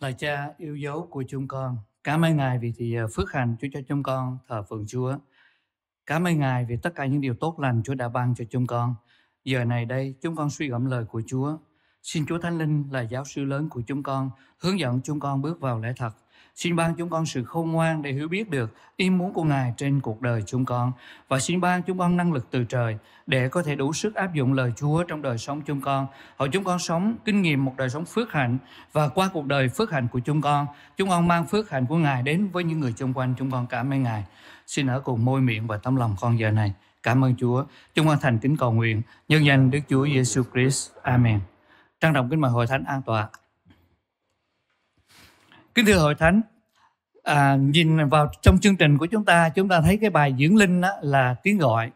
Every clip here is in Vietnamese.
Lời cha yêu dấu của chúng con, cảm ơn Ngài vì thì ờ, phước hành Chúa cho chúng con thờ phượng Chúa. Cảm ơn Ngài vì tất cả những điều tốt lành Chúa đã ban cho chúng con. Giờ này đây, chúng con suy gẫm lời của Chúa. Xin Chúa Thánh Linh là giáo sư lớn của chúng con, hướng dẫn chúng con bước vào lẽ thật. Xin ban chúng con sự khôn ngoan để hiểu biết được ý muốn của Ngài trên cuộc đời chúng con. Và xin ban chúng con năng lực từ trời để có thể đủ sức áp dụng lời Chúa trong đời sống chúng con. Hầu chúng con sống kinh nghiệm một đời sống phước hạnh và qua cuộc đời phước hạnh của chúng con, chúng con mang phước hạnh của Ngài đến với những người xung quanh chúng con cảm ơn Ngài. Xin ở cùng môi miệng và tấm lòng con giờ này. Cảm ơn Chúa. Chúng con thành kính cầu nguyện nhân danh Đức Chúa Giêsu Christ. Amen. Trang trọng kính mời hội thánh an tọa. Kính thưa hội thánh, à, nhìn vào trong chương trình của chúng ta, chúng ta thấy cái bài dưỡng linh đó là tiếng gọi,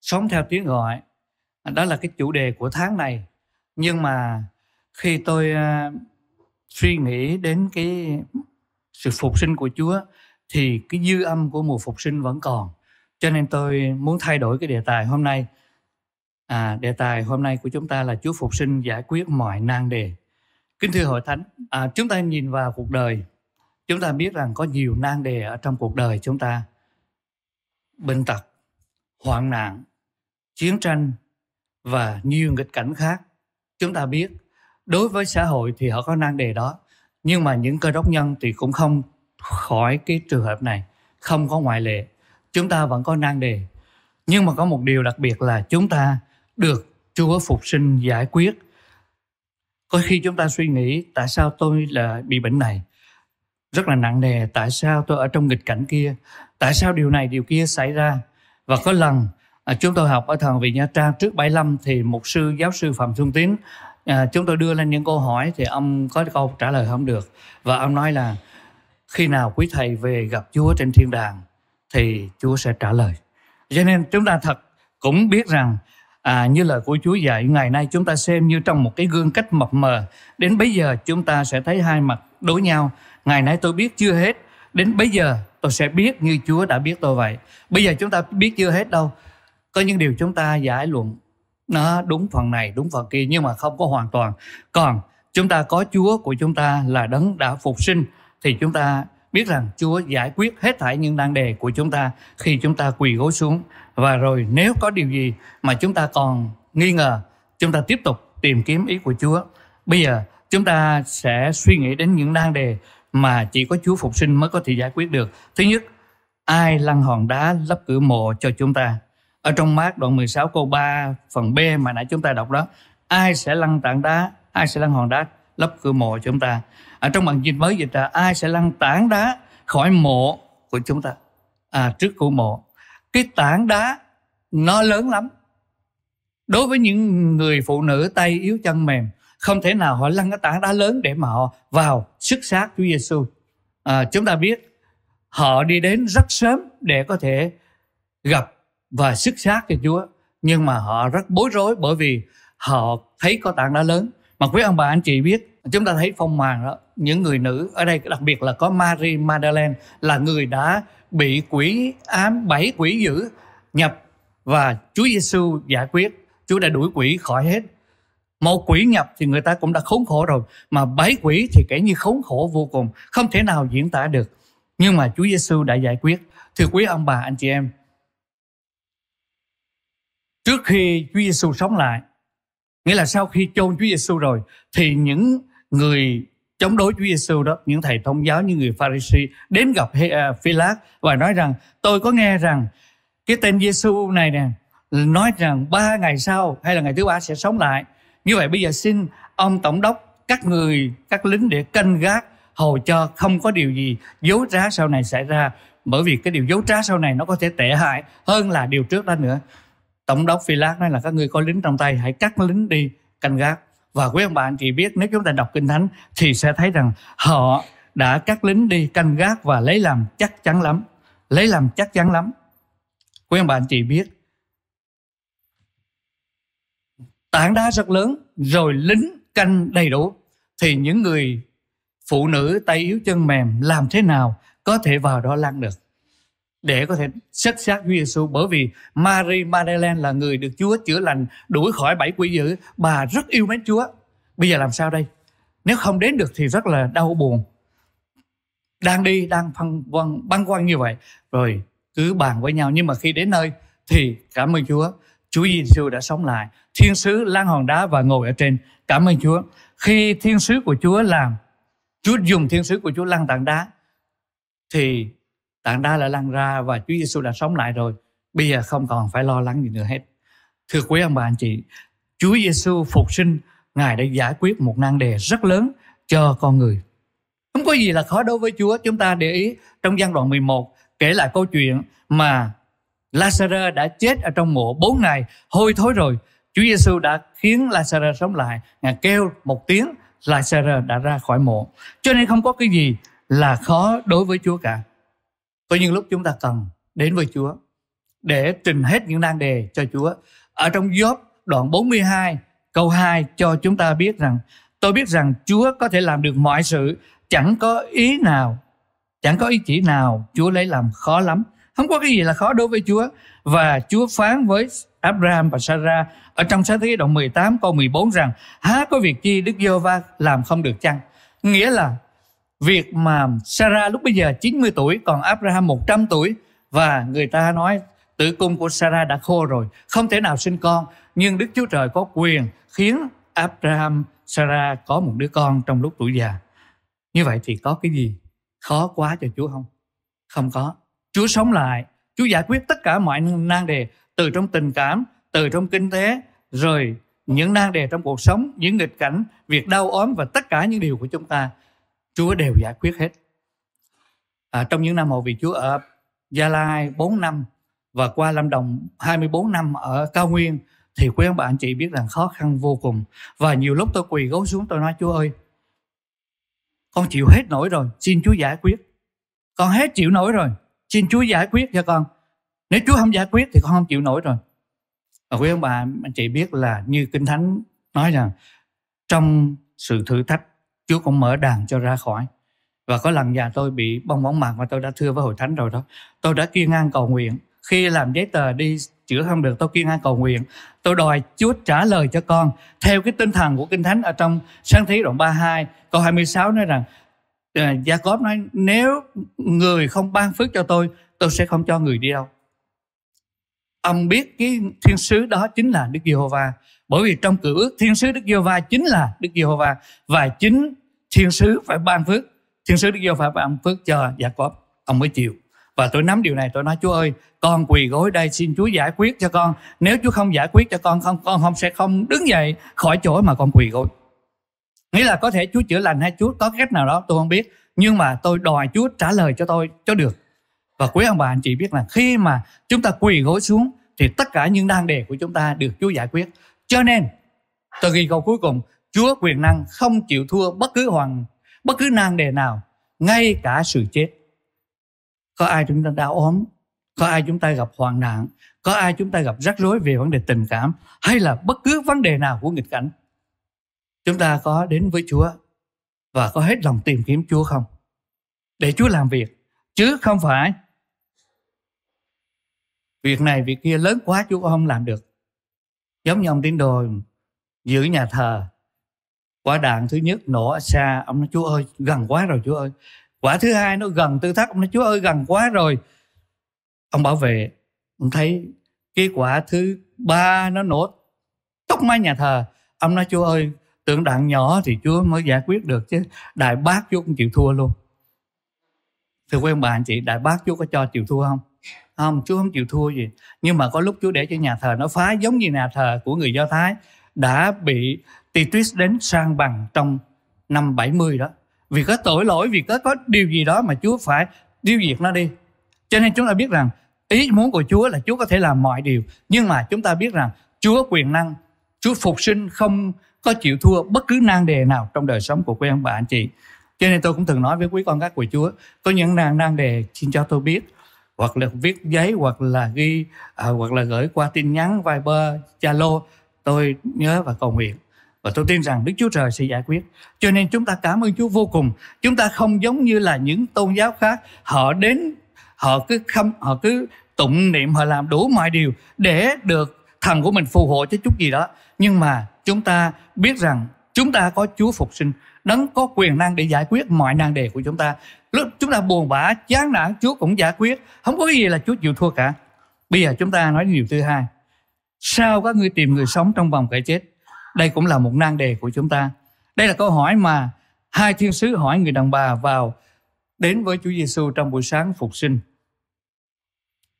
sống theo tiếng gọi. Đó là cái chủ đề của tháng này. Nhưng mà khi tôi uh, suy nghĩ đến cái sự phục sinh của Chúa thì cái dư âm của mùa phục sinh vẫn còn. Cho nên tôi muốn thay đổi cái đề tài hôm nay. À, đề tài hôm nay của chúng ta là Chúa phục sinh giải quyết mọi nan đề. Kính thưa hội thánh, à, chúng ta nhìn vào cuộc đời, chúng ta biết rằng có nhiều nan đề ở trong cuộc đời chúng ta. Bệnh tật, hoạn nạn, chiến tranh và nhiều nghịch cảnh khác. Chúng ta biết đối với xã hội thì họ có nan đề đó, nhưng mà những cơ đốc nhân thì cũng không khỏi cái trường hợp này, không có ngoại lệ. Chúng ta vẫn có nan đề. Nhưng mà có một điều đặc biệt là chúng ta được Chúa phục sinh giải quyết. Có khi chúng ta suy nghĩ tại sao tôi là bị bệnh này rất là nặng nề, tại sao tôi ở trong nghịch cảnh kia, tại sao điều này điều kia xảy ra. Và có lần à, chúng tôi học ở thần vị Nha Trang trước 75 thì một sư giáo sư Phạm Xuân Tín à, chúng tôi đưa lên những câu hỏi thì ông có câu trả lời không được và ông nói là khi nào quý thầy về gặp Chúa trên thiên đàng thì Chúa sẽ trả lời. Cho nên chúng ta thật cũng biết rằng à, như lời của Chúa dạy ngày nay chúng ta xem như trong một cái gương cách mập mờ. Đến bây giờ chúng ta sẽ thấy hai mặt đối nhau. Ngày nay tôi biết chưa hết. Đến bây giờ tôi sẽ biết như Chúa đã biết tôi vậy. Bây giờ chúng ta biết chưa hết đâu. Có những điều chúng ta giải luận nó đúng phần này đúng phần kia nhưng mà không có hoàn toàn. Còn chúng ta có Chúa của chúng ta là đấng đã phục sinh thì chúng ta biết rằng Chúa giải quyết hết thảy những nan đề của chúng ta khi chúng ta quỳ gối xuống và rồi nếu có điều gì mà chúng ta còn nghi ngờ chúng ta tiếp tục tìm kiếm ý của Chúa. Bây giờ chúng ta sẽ suy nghĩ đến những nan đề mà chỉ có Chúa phục sinh mới có thể giải quyết được. Thứ nhất ai lăn hòn đá lấp cửa mộ cho chúng ta? Ở trong mát đoạn 16 câu 3 phần B mà nãy chúng ta đọc đó ai sẽ lăn tảng đá? Ai sẽ lăn hòn đá lấp cửa mộ cho chúng ta? Ở trong bản dịch mới dịch là ai sẽ lăn tảng đá khỏi mộ của chúng ta? À, trước cửa mộ cái tảng đá nó lớn lắm. Đối với những người phụ nữ tay yếu chân mềm không thể nào họ lăn cái tảng đá lớn để mà họ vào sức xác Chúa Giêsu à, chúng ta biết họ đi đến rất sớm để có thể gặp và sức xác cho Chúa. Nhưng mà họ rất bối rối bởi vì họ thấy có tảng đá lớn. Mà quý ông bà anh chị biết chúng ta thấy phong màn đó những người nữ ở đây, đặc biệt là có Marie Madeleine là người đã bị quỷ ám, bảy quỷ dữ nhập và Chúa Giêsu giải quyết. Chúa đã đuổi quỷ khỏi hết. Một quỷ nhập thì người ta cũng đã khốn khổ rồi, mà bảy quỷ thì kể như khốn khổ vô cùng, không thể nào diễn tả được. Nhưng mà Chúa Giêsu đã giải quyết. Thưa quý ông bà, anh chị em, trước khi Chúa Giêsu sống lại, nghĩa là sau khi chôn Chúa Giêsu rồi, thì những người chống đối Chúa Giêsu đó những thầy thông giáo những người Pharisee đến gặp à, Philát và nói rằng tôi có nghe rằng cái tên Giêsu này nè nói rằng ba ngày sau hay là ngày thứ ba sẽ sống lại. Như vậy bây giờ xin ông tổng đốc các người các lính để canh gác hầu cho không có điều gì dấu trá sau này xảy ra bởi vì cái điều dấu trá sau này nó có thể tệ hại hơn là điều trước đó nữa. Tổng đốc phi lát nói là các ngươi có lính trong tay hãy cắt lính đi canh gác và quý ông bà anh chị biết nếu chúng ta đọc kinh thánh thì sẽ thấy rằng họ đã cắt lính đi canh gác và lấy làm chắc chắn lắm, lấy làm chắc chắn lắm. Quý ông bà anh chị biết tảng đá rất lớn rồi lính canh đầy đủ. Thì những người phụ nữ tay yếu chân mềm làm thế nào có thể vào đó lăn được? Để có thể xét xác Chúa Giêsu bởi vì Mary Magdalene là người được Chúa chữa lành, đuổi khỏi bảy quỷ dữ. Bà rất yêu mến Chúa. Bây giờ làm sao đây? Nếu không đến được thì rất là đau buồn. Đang đi, đang phân vân, băn khoăn như vậy. Rồi, cứ bàn với nhau. Nhưng mà khi đến nơi thì cảm ơn Chúa. Chúa Giêsu đã sống lại. Thiên sứ lan hòn đá và ngồi ở trên. Cảm ơn Chúa. Khi thiên sứ của Chúa làm, Chúa dùng thiên sứ của Chúa lăn tảng đá, thì tảng đá lại lăn ra và Chúa Giêsu đã sống lại rồi. Bây giờ không còn phải lo lắng gì nữa hết. Thưa quý ông bà anh chị, Chúa Giêsu phục sinh, Ngài đã giải quyết một nan đề rất lớn cho con người. Không có gì là khó đối với Chúa, chúng ta để ý trong gian đoạn 11 kể lại câu chuyện mà Lazarus đã chết ở trong mộ 4 ngày, hôi thối rồi. Chúa Giêsu đã khiến Lazarus sống lại. Ngài kêu một tiếng, Lazarus đã ra khỏi mộ. Cho nên không có cái gì là khó đối với Chúa cả có những lúc chúng ta cần đến với Chúa để trình hết những nan đề cho Chúa. Ở trong Job đoạn 42 câu 2 cho chúng ta biết rằng, tôi biết rằng Chúa có thể làm được mọi sự, chẳng có ý nào, chẳng có ý chỉ nào Chúa lấy làm khó lắm. Không có cái gì là khó đối với Chúa. Và Chúa phán với Abraham và Sarah ở trong sáng thế đoạn 18 câu 14 rằng, há có việc chi Đức giê va làm không được chăng? Nghĩa là việc mà Sarah lúc bây giờ 90 tuổi, còn Abraham 100 tuổi, và người ta nói tử cung của Sarah đã khô rồi, không thể nào sinh con. Nhưng Đức Chúa Trời có quyền khiến Abraham, Sarah có một đứa con trong lúc tuổi già. Như vậy thì có cái gì khó quá cho Chúa không? Không có. Chúa sống lại. Chúa giải quyết tất cả mọi nan đề từ trong tình cảm, từ trong kinh tế, rồi những nan đề trong cuộc sống, những nghịch cảnh, việc đau ốm và tất cả những điều của chúng ta. Chúa đều giải quyết hết. À, trong những năm hầu việc Chúa ở Gia Lai 4 năm và qua Lâm Đồng 24 năm ở Cao Nguyên thì quý ông bà anh chị biết rằng khó khăn vô cùng. Và nhiều lúc tôi quỳ gối xuống tôi nói Chúa ơi con chịu hết nổi rồi xin Chúa giải quyết. Con hết chịu nổi rồi xin Chúa giải quyết cho con. Nếu Chúa không giải quyết thì con không chịu nổi rồi. Và quý ông bà anh chị biết là như Kinh Thánh nói rằng trong sự thử thách Chúa cũng mở đàn cho ra khỏi. Và có lần nhà tôi bị bong bóng mặt và tôi đã thưa với hội thánh rồi đó. Tôi đã kiên ngang cầu nguyện. Khi làm giấy tờ đi chữa không được, tôi kiên ngang cầu nguyện. Tôi đòi Chúa trả lời cho con theo cái tinh thần của Kinh Thánh ở trong sáng thế đoạn 32 câu 26 nói rằng ờ, Gia Cốp nói, nếu người không ban phước cho tôi tôi sẽ không cho người đi đâu. Ông biết cái thiên sứ đó chính là Đức Giê-hô-va. Bởi vì trong cựu ước, thiên sứ Đức Giê-hô-va chính là Đức Giê-hô-va và chính thiên sứ phải ban phước. Thiên sứ Đức giô phải ban phước cho Gia Cốp ông mới chịu. Và tôi nắm điều này, tôi nói, Chúa ơi, con quỳ gối đây, xin Chúa giải quyết cho con. Nếu Chúa không giải quyết cho con, không con không sẽ không đứng dậy khỏi chỗ mà con quỳ gối. Nghĩa là có thể Chúa chữa lành hay Chúa có cách nào đó, tôi không biết. Nhưng mà tôi đòi Chúa trả lời cho tôi, cho được. Và quý ông bà, anh chị biết là khi mà chúng ta quỳ gối xuống, thì tất cả những nan đề của chúng ta được Chúa giải quyết. Cho nên, tôi ghi câu cuối cùng Chúa quyền năng không chịu thua bất cứ hoàng bất cứ nan đề nào, ngay cả sự chết. Có ai chúng ta đau ốm? Có ai chúng ta gặp hoạn nạn? Có ai chúng ta gặp rắc rối về vấn đề tình cảm? Hay là bất cứ vấn đề nào của nghịch cảnh? Chúng ta có đến với chúa và có hết lòng tìm kiếm chúa không? Để chúa làm việc, chứ không phải việc này, việc kia lớn quá chúa không làm được. Giống như ông tín đồ giữ nhà thờ quả đạn thứ nhất nổ xa, ông nói, chúa ơi, gần quá rồi, chúa ơi. Quả thứ hai nó gần tư thắt ông nói, chúa ơi, gần quá rồi. Ông bảo vệ, ông thấy cái quả thứ ba nó nổ tốc mái nhà thờ. Ông nói, chúa ơi tưởng đạn nhỏ thì chúa mới giải quyết được chứ, đại bác chúa cũng chịu thua luôn. Thưa quý ông bà anh chị, đại bác chúa có cho chịu thua không? Không, chúa không chịu thua gì. Nhưng mà có lúc chúa để cho nhà thờ nó phá giống như nhà thờ của người do thái, đã bị Titus đến sang bằng trong năm 70 đó. Vì có tội lỗi vì có có điều gì đó mà Chúa phải tiêu diệt nó đi. Cho nên chúng ta biết rằng ý muốn của Chúa là Chúa có thể làm mọi điều. Nhưng mà chúng ta biết rằng Chúa quyền năng Chúa phục sinh không có chịu thua bất cứ nan đề nào trong đời sống của quý ông bà anh chị. Cho nên tôi cũng thường nói với quý con các của Chúa có những nan nan đề xin cho tôi biết. Hoặc là viết giấy hoặc là ghi à, hoặc là gửi qua tin nhắn Viber Zalo. Tôi nhớ và cầu nguyện và tôi tin rằng Đức Chúa Trời sẽ giải quyết. Cho nên chúng ta cảm ơn Chúa vô cùng. Chúng ta không giống như là những tôn giáo khác. Họ đến, họ cứ khâm họ cứ tụng niệm, họ làm đủ mọi điều để được thần của mình phù hộ cho chút gì đó. Nhưng mà chúng ta biết rằng chúng ta có Chúa phục sinh đấng có quyền năng để giải quyết mọi nan đề của chúng ta lúc chúng ta buồn bã chán nản Chúa cũng giải quyết không có gì là Chúa chịu thua cả bây giờ chúng ta nói điều thứ hai sao các ngươi tìm người sống trong vòng cái chết đây cũng là một nan đề của chúng ta. Đây là câu hỏi mà hai thiên sứ hỏi người đàn bà vào đến với Chúa Giêsu trong buổi sáng phục sinh.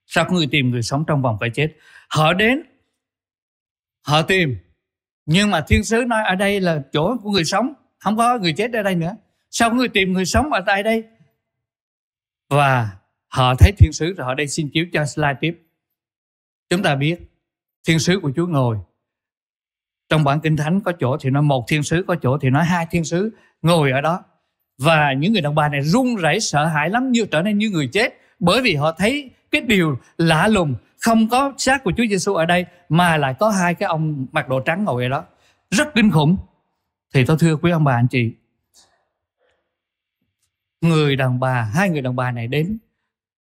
Sao có người tìm người sống trong vòng cái chết? Họ đến, họ tìm. Nhưng mà thiên sứ nói, ở đây là chỗ của người sống, không có người chết ở đây nữa. Sao người tìm người sống ở tại đây? Và họ thấy thiên sứ, rồi họ đây xin chiếu cho slide tiếp chúng ta biết thiên sứ của chúa ngồi trong bản kinh thánh có chỗ thì nói một thiên sứ, có chỗ thì nói hai thiên sứ ngồi ở đó. Và những người đàn bà này run rẩy, sợ hãi lắm, như trở nên như người chết. Bởi vì họ thấy cái điều lạ lùng, không có xác của Chúa Giêsu ở đây, mà lại có hai cái ông mặc đồ trắng ngồi ở đó. Rất kinh khủng. Thì tôi thưa quý ông bà anh chị, người đàn bà, hai người đàn bà này đến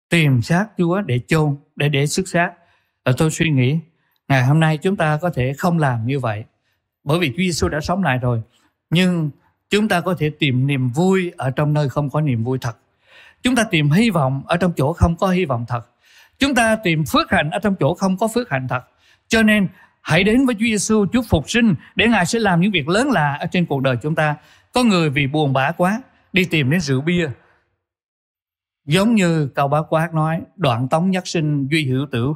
tìm xác Chúa để chôn, để để xuất xác. Và tôi suy nghĩ, ngày hôm nay chúng ta có thể không làm như vậy bởi vì Chúa Giêsu đã sống lại rồi. Nhưng chúng ta có thể tìm niềm vui ở trong nơi không có niềm vui thật. Chúng ta tìm hy vọng ở trong chỗ không có hy vọng thật. Chúng ta tìm phước hạnh ở trong chỗ không có phước hạnh thật. Cho nên, hãy đến với Chúa Giêsu Chúa phục sinh để Ngài sẽ làm những việc lớn lạ ở trên cuộc đời chúng ta. Có người vì buồn bã quá, đi tìm đến rượu bia. Giống như câu bá quát nói, đoạn tống nhất sinh duy hữu tử,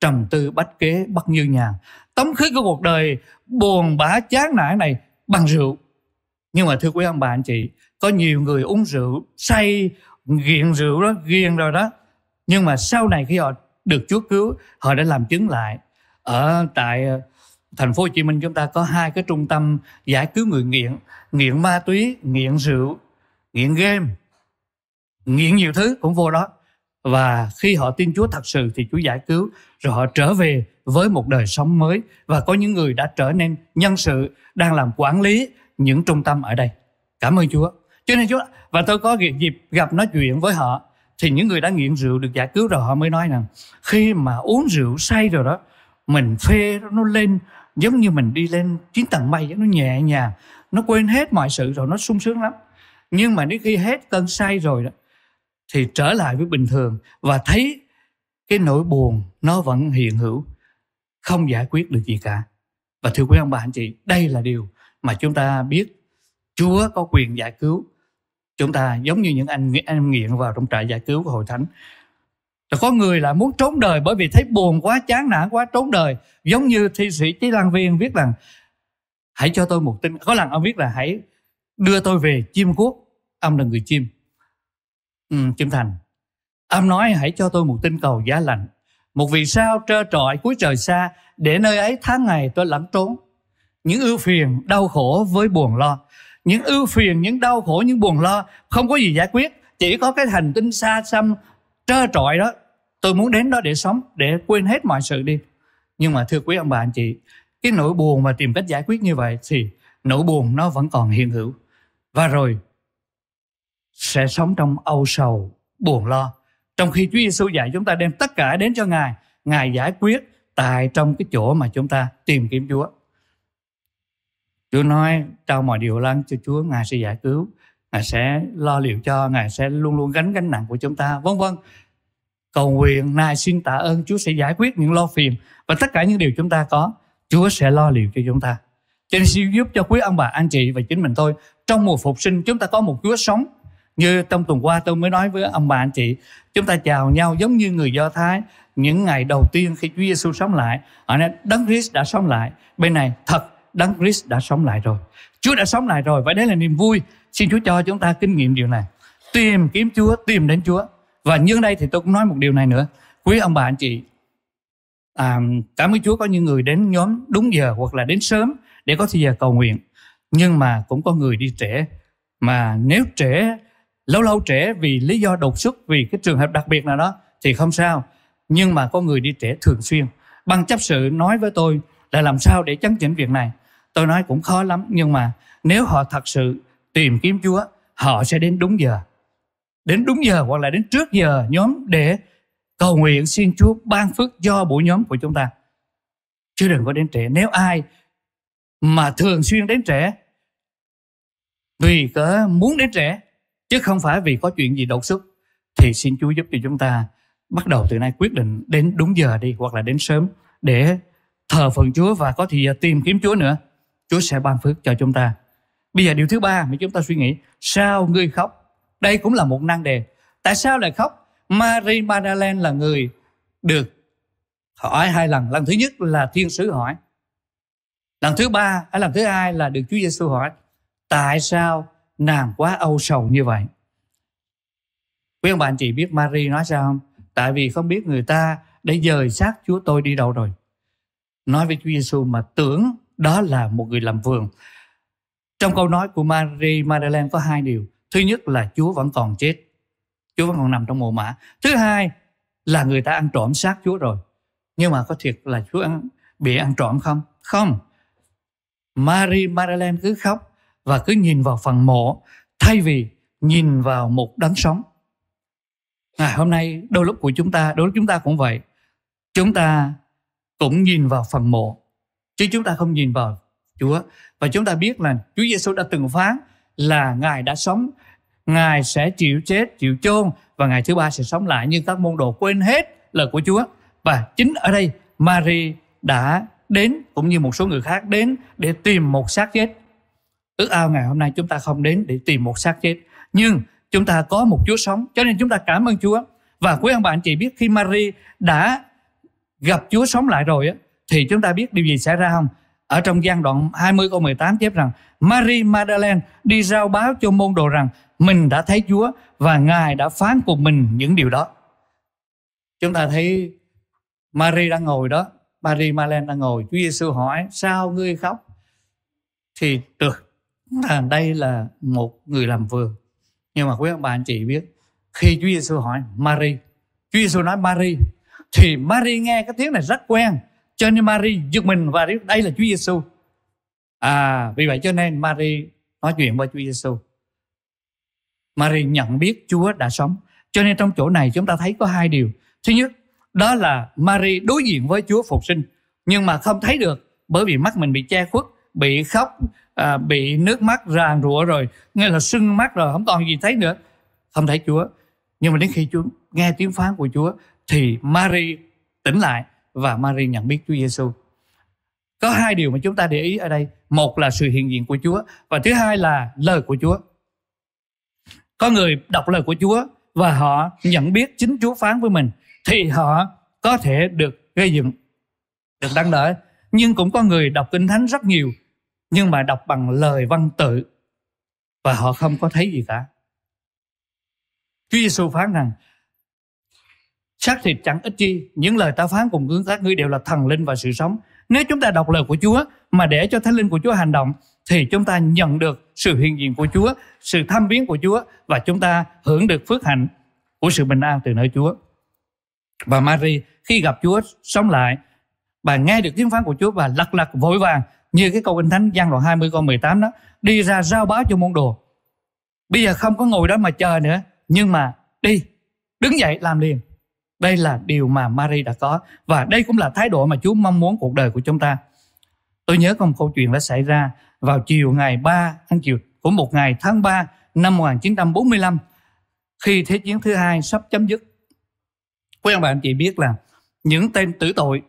trầm tư bách kế bất như nhàn tống khứ của cuộc đời, buồn bã chán nản này bằng rượu. Nhưng mà thưa quý ông bà anh chị, có nhiều người uống rượu, say, nghiện rượu đó, ghiền rồi đó. Nhưng mà sau này khi họ được Chúa cứu, họ đã làm chứng lại. Ở tại ờ, thành phố Hồ Chí Minh chúng ta có hai cái trung tâm giải cứu người nghiện nghiện ma túy, nghiện rượu, nghiện game, nghiện nhiều thứ cũng vô đó và khi họ tin Chúa thật sự thì Chúa giải cứu, rồi họ trở về với một đời sống mới. Và có những người đã trở nên nhân sự, đang làm quản lý những trung tâm ở đây. Cảm ơn Chúa. Cho nên Chúa, và tôi có dịp gặp nói chuyện với họ, thì những người đã nghiện rượu được giải cứu rồi, họ mới nói rằng, khi mà uống rượu say rồi đó, mình phê nó lên giống như mình đi lên chín tầng mây nó nhẹ nhàng, nó quên hết mọi sự rồi nó sung sướng lắm. Nhưng mà đến khi hết cơn say rồi đó thì trở lại với bình thường và thấy cái nỗi buồn nó vẫn hiện hữu, không giải quyết được gì cả. Và thưa quý ông bà anh chị, đây là điều mà chúng ta biết Chúa có quyền giải cứu. Chúng ta giống như những anh em nghiện vào trong trại giải cứu của hội thánh. Rồi có người là muốn trốn đời bởi vì thấy buồn quá, chán nản quá, trốn đời. Giống như thi sĩ Chí Lan Viên viết rằng, hãy cho tôi một tin. Có lần ông viết là, hãy đưa tôi về chim quốc ông là người chim ừ, Kim thành. Ông nói hãy cho tôi một tinh cầu giá lạnh một vì sao trơ trọi cuối trời xa để nơi ấy tháng ngày tôi lẩn trốn. Những ưu phiền đau khổ với buồn lo. Những ưu phiền những đau khổ những buồn lo không có gì giải quyết. Chỉ có cái hành tinh xa xăm trơ trọi đó. Tôi muốn đến đó để sống để quên hết mọi sự đi. Nhưng mà thưa quý ông bà anh chị cái nỗi buồn mà tìm cách giải quyết như vậy thì nỗi buồn nó vẫn còn hiện hữu. Và rồi sẽ sống trong âu sầu, buồn lo. Trong khi Chúa Giêsu dạy chúng ta đem tất cả đến cho Ngài Ngài giải quyết tại trong cái chỗ mà chúng ta tìm kiếm Chúa. Chúa nói, trao mọi điều lắng cho Chúa, Ngài sẽ giải cứu, Ngài sẽ lo liệu cho, Ngài sẽ luôn luôn gánh gánh nặng của chúng ta. Vân vân. Cầu nguyện Ngài xin tạ ơn, Chúa sẽ giải quyết những lo phiền và tất cả những điều chúng ta có. Chúa sẽ lo liệu cho chúng ta. Cho nên xin giúp cho quý ông bà, anh chị và chính mình tôi trong mùa phục sinh, chúng ta có một Chúa sống như trong tuần qua tôi mới nói với ông bà anh chị chúng ta chào nhau giống như người Do Thái. Những ngày đầu tiên khi Chúa Giêsu sống lại họ nói Đấng Christ đã sống lại. Bên này thật Đấng Christ đã sống lại rồi. Chúa đã sống lại rồi và đấy là niềm vui. Xin Chúa cho chúng ta kinh nghiệm điều này. Tìm kiếm Chúa tìm đến Chúa. Và như đây thì tôi cũng nói một điều này nữa. Quý ông bà anh chị à, cảm ơn Chúa có những người đến nhóm đúng giờ hoặc là đến sớm để có thời giờ cầu nguyện. Nhưng mà cũng có người đi trễ. Mà nếu trễ lâu lâu trễ vì lý do đột xuất, vì cái trường hợp đặc biệt nào đó thì không sao. Nhưng mà có người đi trễ thường xuyên. Ban chấp sự nói với tôi là làm sao để chấn chỉnh việc này. Tôi nói cũng khó lắm, nhưng mà nếu họ thật sự tìm kiếm chúa, họ sẽ đến đúng giờ. Đến đúng giờ hoặc là đến trước giờ nhóm để cầu nguyện xin chúa ban phước cho buổi nhóm của chúng ta. Chứ đừng có đến trễ. Nếu ai mà thường xuyên đến trễ, vì cớ muốn đến trẻ chứ không phải vì có chuyện gì đột xuất thì xin Chúa giúp cho chúng ta bắt đầu từ nay quyết định đến đúng giờ đi hoặc là đến sớm để thờ phượng Chúa và có thì tìm kiếm Chúa nữa. Chúa sẽ ban phước cho chúng ta. Bây giờ điều thứ ba mà chúng ta suy nghĩ, sao ngươi khóc? Đây cũng là một năng đề. Tại sao lại khóc? Mary Magdalene là người được hỏi hai lần. Lần thứ nhất là thiên sứ hỏi. Lần thứ ba, hay lần thứ hai là được Chúa Giêsu hỏi. Tại sao nàng quá âu sầu như vậy? Quý ông bạn chị biết Mary nói sao không? Tại vì không biết người ta đã dời xác Chúa tôi đi đâu rồi. Nói với Chúa Giêsu mà tưởng đó là một người làm vườn. Trong câu nói của Mary Magdalene có hai điều. Thứ nhất là Chúa vẫn còn chết. Chúa vẫn còn nằm trong mồ mã. Thứ hai là người ta ăn trộm xác Chúa rồi. Nhưng mà có thiệt là Chúa ăn, bị ăn trộm không? Không. Mary Magdalene cứ khóc và cứ nhìn vào phần mộ thay vì nhìn vào một đấng sống. Ngày hôm nay đôi lúc của chúng ta, đôi lúc chúng ta cũng vậy. Chúng ta cũng nhìn vào phần mộ chứ chúng ta không nhìn vào Chúa. Và chúng ta biết là Chúa Giêsu đã từng phán là Ngài đã sống, Ngài sẽ chịu chết, chịu chôn và ngày thứ ba sẽ sống lại nhưng các môn đồ quên hết lời của Chúa. Và chính ở đây Mary đã đến cũng như một số người khác đến để tìm một xác chết. Ước ao ngày hôm nay chúng ta không đến để tìm một xác chết. Nhưng chúng ta có một Chúa sống cho nên chúng ta cảm ơn Chúa. Và quý ông bạn chị biết khi Mary đã gặp Chúa sống lại rồi á thì chúng ta biết điều gì xảy ra không? Ở trong gian đoạn 20 câu 18 chép rằng Mary Magdalene đi giao báo cho môn đồ rằng mình đã thấy Chúa và Ngài đã phán cùng mình những điều đó. Chúng ta thấy Mary đang ngồi đó, Mary Magdalene đang ngồi, Chúa Giêsu hỏi sao ngươi khóc? Thì được à, đây là một người làm vườn. Nhưng mà quý ông bà anh chị biết khi Chúa Giêsu hỏi Mary, Chúa Giêsu nói Mary thì Mary nghe cái tiếng này rất quen. Cho nên Mary giật mình và biết đây là Chúa Giêsu à vì vậy cho nên Mary nói chuyện với Chúa Giêsu Mary nhận biết Chúa đã sống. Cho nên trong chỗ này chúng ta thấy có hai điều. Thứ nhất đó là Mary đối diện với Chúa phục sinh. Nhưng mà không thấy được bởi vì mắt mình bị che khuất bị khóc à, bị nước mắt ràn rụa rồi nghe là sưng mắt rồi không còn gì thấy nữa không thấy Chúa nhưng mà đến khi Chúa nghe tiếng phán của Chúa thì Mary tỉnh lại và Mary nhận biết Chúa Giêsu. Có hai điều mà chúng ta để ý ở đây. Một là sự hiện diện của Chúa và thứ hai là lời của Chúa. Có người đọc lời của Chúa và họ nhận biết chính Chúa phán với mình thì họ có thể được gây dựng, được đăng đỡ. Nhưng cũng có người đọc Kinh Thánh rất nhiều nhưng mà đọc bằng lời văn tự và họ không có thấy gì cả. Chúa Giêsu phán rằng, xác thịt chẳng ích chi, những lời ta phán cùng hướng các ngươi đều là thần linh và sự sống nếu chúng ta đọc lời của Chúa mà để cho thánh linh của Chúa hành động, thì chúng ta nhận được sự hiện diện của Chúa, sự thăm viếng của Chúa và chúng ta hưởng được phước hạnh của sự bình an từ nơi Chúa và Mary khi gặp Chúa sống lại, bà nghe được tiếng phán của Chúa và lật lật vội vàng như cái câu kinh thánh gian đoạn 20 câu 18 đó, đi ra giao báo cho môn đồ bây giờ không có ngồi đó mà chờ nữa, nhưng mà đi, đứng dậy làm liền đây là điều mà Mary đã có, và đây cũng là thái độ mà Chúa mong muốn cuộc đời của chúng ta. Tôi nhớ có một câu chuyện đã xảy ra vào chiều ngày 3 tháng chiều, của một ngày tháng 3 năm 1945 khi Thế chiến thứ hai sắp chấm dứt. Quý ông bạn chị biết là những tên tử tội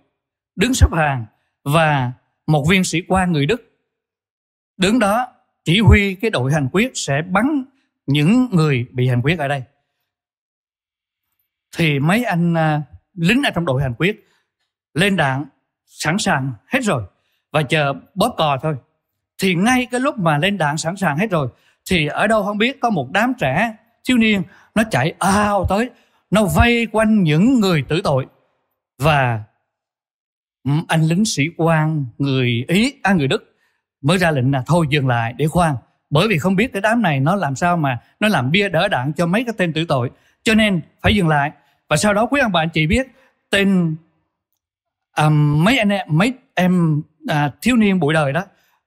đứng xếp hàng và một viên sĩ quan người Đức. Đứng đó, chỉ huy cái đội hành quyết sẽ bắn những người bị hành quyết ở đây. Thì mấy anh à, lính ở trong đội hành quyết lên đạn, sẵn sàng hết rồi và chờ bóp cò thôi. Thì ngay cái lúc mà lên đạn sẵn sàng hết rồi, thì ở đâu không biết, có một đám trẻ thiếu niên nó chạy ao tới, nó vây quanh những người tử tội và anh lính sĩ quan người ý à, người đức mới ra lệnh là thôi dừng lại để khoan. Bởi vì không biết cái đám này nó làm sao mà nó làm bia đỡ đạn cho mấy cái tên tử tội. Cho nên phải dừng lại. Và sau đó quý ông bà anh chị biết tên um, mấy anh em mấy em à, thiếu niên buổi đời đó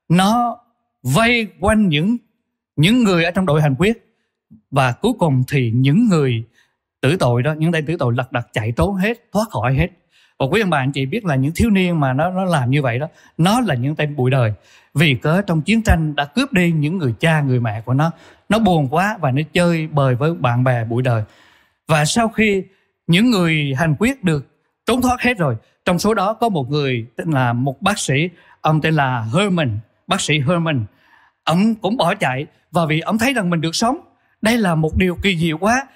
nó vây quanh những những người ở trong đội hành quyết. Và cuối cùng thì những người tử tội đó những tên tử tội lật đật chạy trốn hết thoát khỏi hết và quý ông bà, anh chị biết là những thiếu niên mà nó nó làm như vậy đó, nó là những tên bụi đời. Vì cớ trong chiến tranh đã cướp đi những người cha, người mẹ của nó. Nó buồn quá và nó chơi bời với bạn bè bụi đời. Và sau khi những người hành quyết được trốn thoát hết rồi, trong số đó có một người tên là một bác sĩ. Ông tên là Herman, bác sĩ Herman. Ông cũng bỏ chạy và vì ông thấy rằng mình được sống, đây là một điều kỳ diệu quá.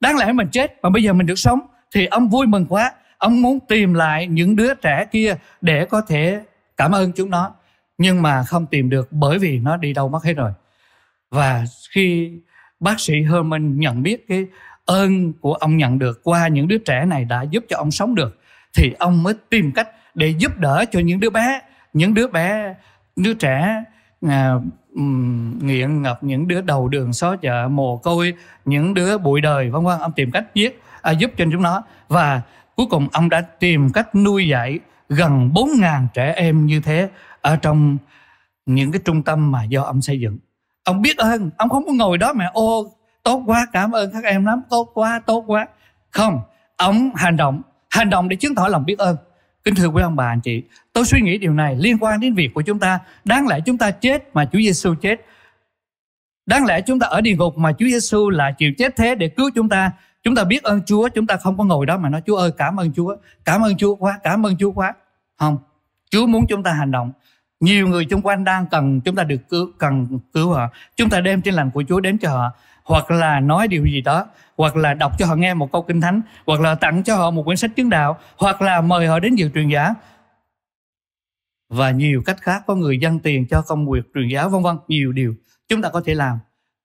Đáng lẽ mình chết mà bây giờ mình được sống, thì ông vui mừng quá ông muốn tìm lại những đứa trẻ kia để có thể cảm ơn chúng nó. Nhưng mà không tìm được bởi vì nó đi đâu mất hết rồi. Và khi bác sĩ Herman nhận biết cái ơn của ông nhận được qua những đứa trẻ này đã giúp cho ông sống được thì ông mới tìm cách để giúp đỡ cho những đứa bé. Những đứa bé đứa trẻ à, nghiện ngập những đứa đầu đường xó chợ mồ côi những đứa bụi đời vân vân. Ông tìm cách giết à, giúp cho chúng nó. Và cuối cùng ông đã tìm cách nuôi dạy gần 4.000 trẻ em như thế ở trong những cái trung tâm mà do ông xây dựng. Ông biết ơn, ông không có ngồi đó mà, ô, tốt quá, cảm ơn các em lắm, tốt quá tốt quá. Không, ông hành động hành động để chứng tỏ lòng biết ơn. Kính thưa quý ông bà anh chị, tôi suy nghĩ điều này liên quan đến việc của chúng ta. Đáng lẽ chúng ta chết mà Chúa Giêsu chết. Đáng lẽ chúng ta ở địa ngục mà Chúa Giêsu là chịu chết thế để cứu chúng ta chúng ta biết ơn Chúa, chúng ta không có ngồi đó mà nói, Chúa ơi, cảm ơn Chúa, cảm ơn Chúa quá, cảm ơn Chúa quá. Không, Chúa muốn chúng ta hành động. Nhiều người xung quanh đang cần chúng ta được cứu, cần cứu họ. Chúng ta đem trên lành của Chúa đến cho họ, hoặc là nói điều gì đó, hoặc là đọc cho họ nghe một câu kinh thánh, hoặc là tặng cho họ một quyển sách chứng đạo, hoặc là mời họ đến dự truyền giáo và nhiều cách khác, có người dân tiền cho công việc truyền giáo vân vân, nhiều điều chúng ta có thể làm.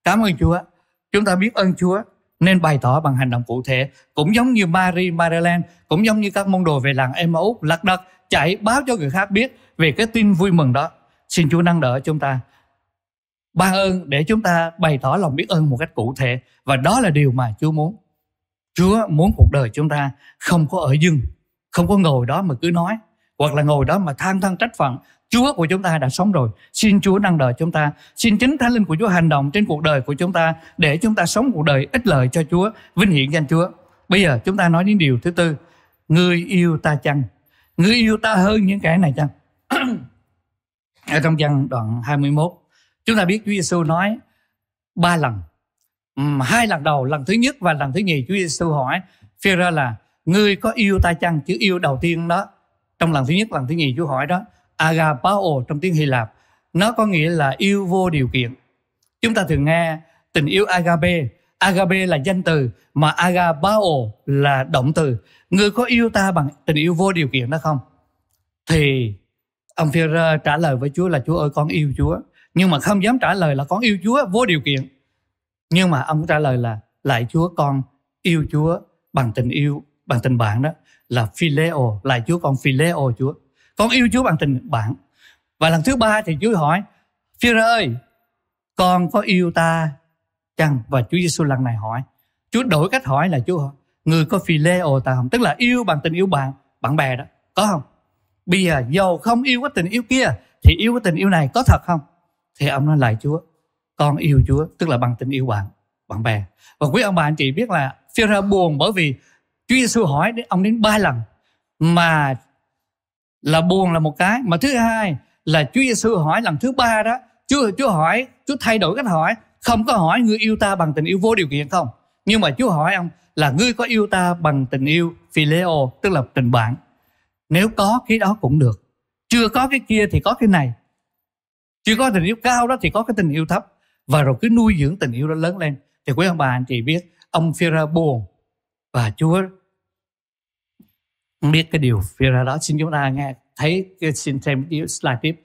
Cảm ơn Chúa. Chúng ta biết ơn Chúa nên bày tỏ bằng hành động cụ thể cũng giống như Mary Maryland cũng giống như các môn đồ về làng Emmaus lật đật chạy báo cho người khác biết về cái tin vui mừng đó xin Chúa nâng đỡ chúng ta ban ơn để chúng ta bày tỏ lòng biết ơn một cách cụ thể và đó là điều mà Chúa muốn. Chúa muốn cuộc đời chúng ta không có ở dưng, không có ngồi đó mà cứ nói hoặc là ngồi đó mà than thân trách phận. Chúa của chúng ta đã sống rồi. Xin Chúa nâng đời chúng ta. Xin chính Thánh Linh của Chúa hành động trên cuộc đời của chúng ta để chúng ta sống cuộc đời ích lợi cho Chúa, vinh hiển danh Chúa. Bây giờ chúng ta nói đến điều thứ tư. Người yêu ta chăng? Người yêu ta hơn những kẻ này chăng? Ở trong văn đoạn 21 Chúng ta biết Chúa Giêsu nói ba lần. Hai lần đầu, lần thứ nhất và lần thứ nhì Chúa Giêsu hỏi Phêrô là ngươi có yêu ta chăng? Chữ yêu đầu tiên đó trong lần thứ nhất, lần thứ nhì Chúa hỏi đó agapao trong tiếng Hy Lạp nó có nghĩa là yêu vô điều kiện. Chúng ta thường nghe tình yêu agape agape là danh từ mà agapao là động từ. Người có yêu ta bằng tình yêu vô điều kiện đó không? Thì ông phi trả lời với Chúa là Chúa ơi con yêu Chúa nhưng mà không dám trả lời là con yêu Chúa vô điều kiện. Nhưng mà ông trả lời là lại Chúa con yêu Chúa bằng tình yêu, bằng tình bạn đó là phileo, lại Chúa con phileo Chúa. Con yêu Chúa bằng tình bạn. Và lần thứ ba thì Chúa hỏi, phi ơi, con có yêu ta chăng? Và Chúa Giêsu lần này hỏi, Chúa đổi cách hỏi là Chúa hỏi, người có phi lê ồ ta không? Tức là yêu bằng tình yêu bạn, bạn bè đó, có không? Bây giờ dầu không yêu cái tình yêu kia thì yêu cái tình yêu này có thật không? thì ông nói lại Chúa con yêu Chúa tức là bằng tình yêu bạn bạn bè và quý ông bà anh chị biết là phi buồn bởi vì Chúa Giêsu hỏi đến ông đến ba lần mà là buồn là một cái. Mà thứ hai là Chúa Giêsu hỏi lần thứ ba đó, Chúa Chúa hỏi, Chúa thay đổi cách hỏi, không có hỏi người yêu ta bằng tình yêu vô điều kiện không? Nhưng mà Chúa hỏi ông là ngươi có yêu ta bằng tình yêu phileo, tức là tình bạn. Nếu có cái đó cũng được. Chưa có cái kia thì có cái này. Chưa có tình yêu cao đó thì có cái tình yêu thấp. Và rồi cứ nuôi dưỡng tình yêu đó lớn lên. Thì quý ông bà, anh chị biết, ông Phêrô buồn và Chúa biết cái điều Phêrô đó. Xin chúng ta nghe thấy xin thêm slide tiếp.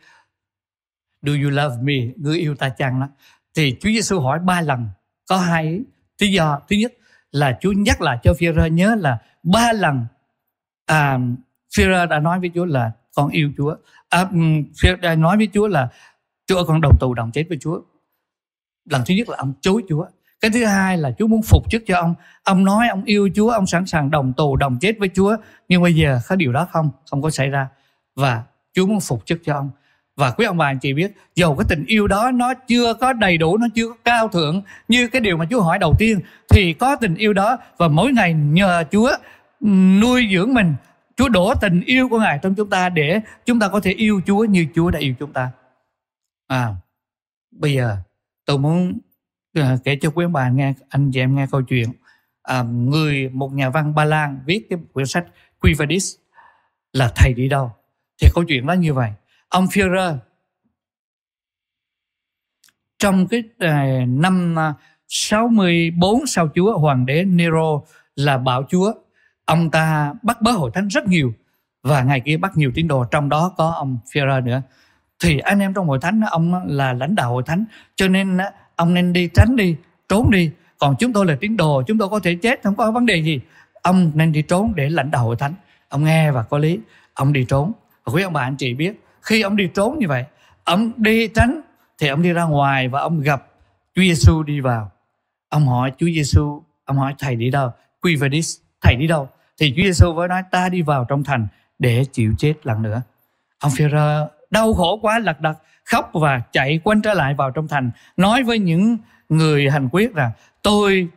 Do you love me? Ngươi yêu ta chăng đó. Thì Chúa Giêsu hỏi ba lần có hai lý do thứ nhất là Chúa nhắc lại cho Phi-rơ nhớ là ba lần à, Phêrô đã nói với Chúa là con yêu Chúa. À, ừ, Phêrô đã nói với Chúa là Chúa con đồng tù đồng chết với Chúa. Lần thứ nhất là ông chối Chúa cái thứ hai là Chúa muốn phục chức cho ông. Ông nói ông yêu Chúa ông sẵn sàng đồng tù đồng chết với Chúa. Nhưng bây giờ có điều đó không? Không có xảy ra. Và Chúa muốn phục chức cho ông. Và quý ông bà anh chị biết dầu cái tình yêu đó nó chưa có đầy đủ nó chưa có cao thượng như cái điều mà Chúa hỏi đầu tiên thì có tình yêu đó và mỗi ngày nhờ Chúa nuôi dưỡng mình. Chúa đổ tình yêu của Ngài trong chúng ta để chúng ta có thể yêu Chúa như Chúa đã yêu chúng ta. À, bây giờ tôi muốn Ờ, kể cho quý bà nghe anh chị em nghe câu chuyện. À, người một nhà văn Ba Lan viết cái quyển sách Quivadis là thầy đi đâu? Thì câu chuyện đó như vậy. Ông Führer trong cái à, năm à, 64 sau Chúa hoàng đế Nero là bạo chúa ông ta bắt bớ hội thánh rất nhiều và ngày kia bắt nhiều tín đồ trong đó có ông Führer nữa. Thì anh em trong hội thánh ông là lãnh đạo hội thánh cho nên ông nên đi, tránh đi, trốn đi. Còn chúng tôi là tín đồ, chúng tôi có thể chết, không có vấn đề gì. Ông nên đi trốn để lãnh đạo hội thánh. Ông nghe và có lý. Ông đi trốn. Và quý ông bà anh chị biết, khi ông đi trốn như vậy, ông đi tránh, thì ông đi ra ngoài và ông gặp Chúa Giêsu đi vào. Ông hỏi Chúa Giêsu ông hỏi, thầy đi đâu? Quy Vedis thầy đi đâu? Thì Chúa Giêsu mới nói, ta đi vào trong thành để chịu chết lần nữa. Ông Phêrô đau khổ quá lật đật khóc và chạy quanh trở lại vào trong thành, nói với những người hành quyết rằng, tôi,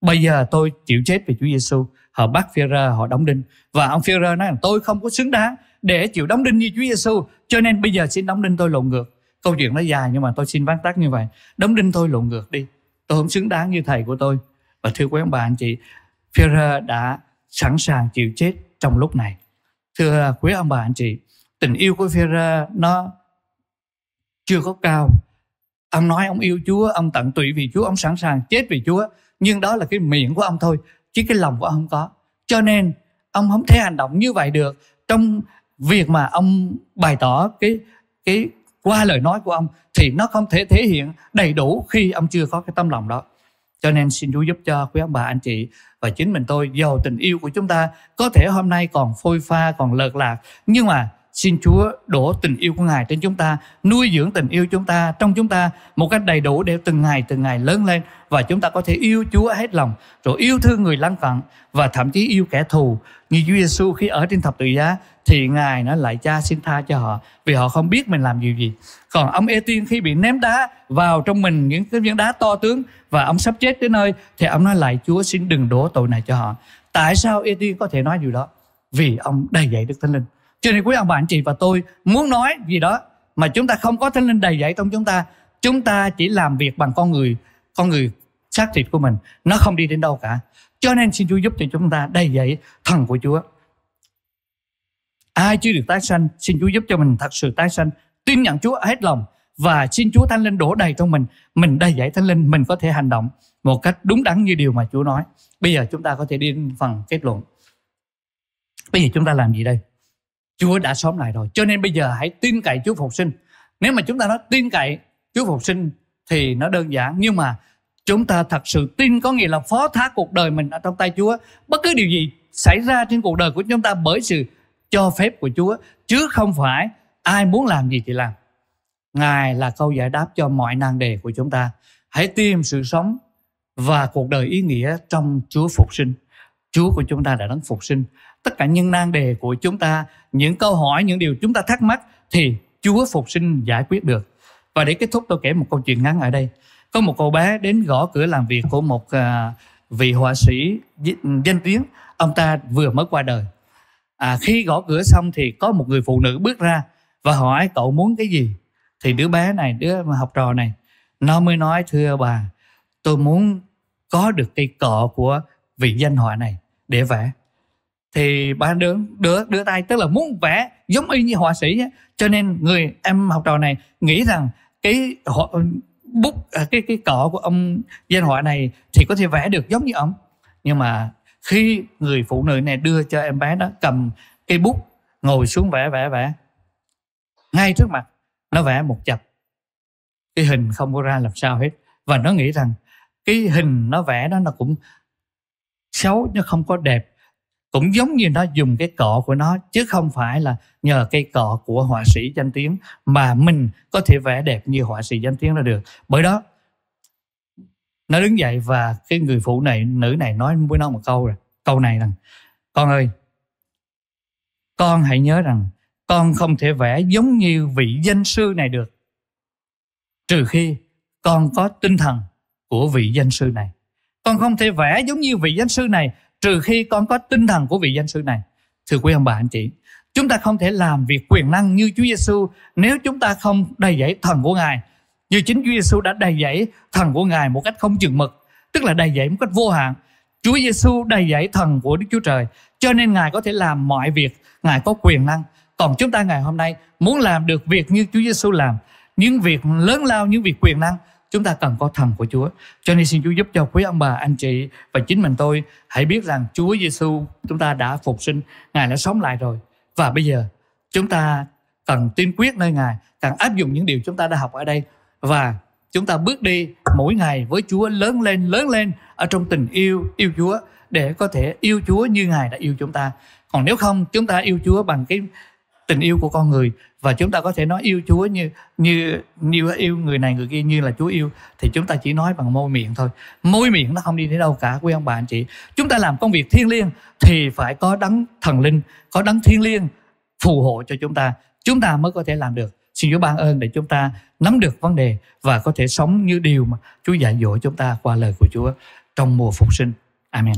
bây giờ tôi chịu chết vì Chúa Giêsu họ bắt Führer họ đóng đinh. Và ông Führer nói rằng, tôi không có xứng đáng để chịu đóng đinh như Chúa Giêsu cho nên bây giờ xin đóng đinh tôi lộn ngược. Câu chuyện nó dài nhưng mà tôi xin vắn tắt như vậy. Đóng đinh tôi lộn ngược đi, tôi không xứng đáng như thầy của tôi. Và thưa quý ông bà, anh chị Führer đã sẵn sàng chịu chết trong lúc này. Thưa quý ông bà, anh chị, tình yêu của Führer nó chưa có cao. Ông nói ông yêu Chúa, ông tận tụy vì Chúa, ông sẵn sàng chết vì Chúa. Nhưng đó là cái miệng của ông thôi, chứ cái lòng của ông không có. Cho nên, ông không thể hành động như vậy được. Trong việc mà ông bày tỏ cái cái qua lời nói của ông, thì nó không thể thể hiện đầy đủ khi ông chưa có cái tâm lòng đó. Cho nên xin Chúa giúp cho quý ông bà, anh chị và chính mình tôi, giàu tình yêu của chúng ta. Có thể hôm nay còn phôi pha, còn lợt lạc, nhưng mà Xin Chúa đổ tình yêu của Ngài trên chúng ta, nuôi dưỡng tình yêu chúng ta trong chúng ta một cách đầy đủ để từng ngày từng ngày lớn lên và chúng ta có thể yêu Chúa hết lòng, rồi yêu thương người lân cận và thậm chí yêu kẻ thù. Như Chúa Giêsu khi ở trên thập tự giá thì Ngài nói lại cha xin tha cho họ vì họ không biết mình làm điều gì. Còn ông Ê Tiên khi bị ném đá vào trong mình những cái viên đá to tướng và ông sắp chết đến nơi thì ông nói lại Chúa xin đừng đổ tội này cho họ. Tại sao Ê Tiên có thể nói điều đó? Vì ông đầy dạy Đức Thánh Linh cho nên quý ông bà anh chị và tôi muốn nói gì đó mà chúng ta không có thánh linh đầy dạy trong chúng ta chúng ta chỉ làm việc bằng con người con người xác thịt của mình. Nó không đi đến đâu cả. Cho nên xin Chúa giúp cho chúng ta đầy dạy thần của Chúa. Ai chưa được tái sanh, xin Chúa giúp cho mình thật sự tái sanh. Tin nhận Chúa hết lòng và xin Chúa Thánh Linh đổ đầy trong mình. Mình đầy dạy Thánh Linh, mình có thể hành động một cách đúng đắn như điều mà Chúa nói. Bây giờ chúng ta có thể đi đến phần kết luận. Bây giờ chúng ta làm gì đây? Chúa đã sống lại rồi. Cho nên bây giờ hãy tin cậy Chúa phục sinh. Nếu mà chúng ta nói tin cậy Chúa phục sinh thì nó đơn giản. Nhưng mà chúng ta thật sự tin có nghĩa là phó thác cuộc đời mình ở trong tay Chúa. Bất cứ điều gì xảy ra trên cuộc đời của chúng ta bởi sự cho phép của Chúa. Chứ không phải ai muốn làm gì thì làm. Ngài là câu giải đáp cho mọi nan đề của chúng ta. Hãy tìm sự sống và cuộc đời ý nghĩa trong Chúa phục sinh. Chúa của chúng ta đã đấng phục sinh tất cả những nan đề của chúng ta những câu hỏi những điều chúng ta thắc mắc thì Chúa phục sinh giải quyết được. Và để kết thúc tôi kể một câu chuyện ngắn ở đây. Có một cô bé đến gõ cửa làm việc của một uh, vị họa sĩ danh tiếng. Ông ta vừa mới qua đời. À, khi gõ cửa xong thì có một người phụ nữ bước ra và hỏi cậu muốn cái gì? Thì đứa bé này đứa học trò này nó mới nói thưa bà tôi muốn có được cây cọ của vị danh họa này để vẽ thì bà đưa đưa đưa tay tức là muốn vẽ giống y như họa sĩ ấy. cho nên người em học trò này nghĩ rằng cái họ, bút à, cái cái cọ của ông danh họa này thì có thể vẽ được giống như ông. Nhưng mà khi người phụ nữ này đưa cho em bé đó cầm cây bút ngồi xuống vẽ vẽ vẽ ngay trước mặt nó vẽ một chập. Cái hình không có ra làm sao hết. Và nó nghĩ rằng cái hình nó vẽ đó nó cũng xấu nó không có đẹp cũng giống như nó dùng cái cọ của nó, chứ không phải là nhờ cây cọ của họa sĩ danh tiếng mà mình có thể vẽ đẹp như họa sĩ danh tiếng là được. Bởi đó, nó đứng dậy và cái người phụ này, nữ này nói với nó một câu rồi câu này rằng, con ơi, con hãy nhớ rằng con không thể vẽ giống như vị danh sư này được, trừ khi con có tinh thần của vị danh sư này. Con không thể vẽ giống như vị danh sư này trừ khi con có tinh thần của vị danh sư này. Thưa quý ông bà anh chị, chúng ta không thể làm việc quyền năng như Chúa Giêsu nếu chúng ta không đầy dẫy thần của Ngài. Như chính Chúa Giêsu đã đầy dẫy thần của Ngài một cách không chừng mực, tức là đầy dẫy một cách vô hạn. Chúa Giêsu đầy dẫy thần của Đức Chúa Trời, cho nên Ngài có thể làm mọi việc, Ngài có quyền năng. Còn chúng ta ngày hôm nay muốn làm được việc như Chúa Giêsu làm, những việc lớn lao, những việc quyền năng chúng ta cần có thần của Chúa. Cho nên xin Chúa giúp cho quý ông bà, anh chị và chính mình tôi hãy biết rằng Chúa Giêsu chúng ta đã phục sinh, Ngài đã sống lại rồi. Và bây giờ chúng ta cần tin quyết nơi Ngài, cần áp dụng những điều chúng ta đã học ở đây và chúng ta bước đi mỗi ngày với Chúa lớn lên, lớn lên ở trong tình yêu, yêu Chúa để có thể yêu Chúa như Ngài đã yêu chúng ta. Còn nếu không, chúng ta yêu Chúa bằng cái tình yêu của con người và chúng ta có thể nói yêu Chúa như như như yêu người này người kia như là Chúa yêu thì chúng ta chỉ nói bằng môi miệng thôi. Môi miệng nó không đi đến đâu cả quý ông bà anh chị. Chúng ta làm công việc thiêng liêng thì phải có đấng thần linh, có đấng thiêng liêng phù hộ cho chúng ta. Chúng ta mới có thể làm được. Xin Chúa ban ơn để chúng ta nắm được vấn đề và có thể sống như điều mà Chúa dạy dỗ chúng ta qua lời của Chúa trong mùa phục sinh. Amen.